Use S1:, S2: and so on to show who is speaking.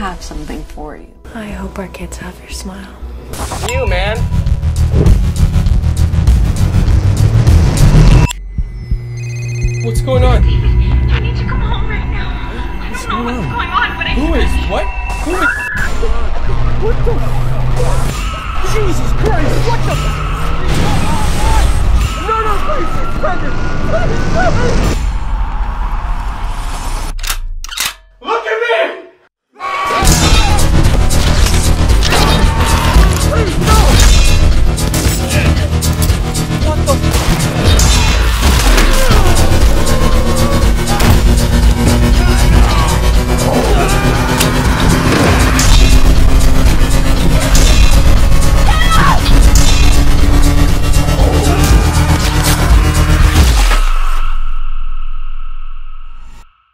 S1: have something for you.
S2: I hope our kids have your smile.
S3: You, man! What's going on?
S4: I need to come home right now. What's going on? Going on Who is what?
S3: Who is What the Jesus Christ! What the No no please!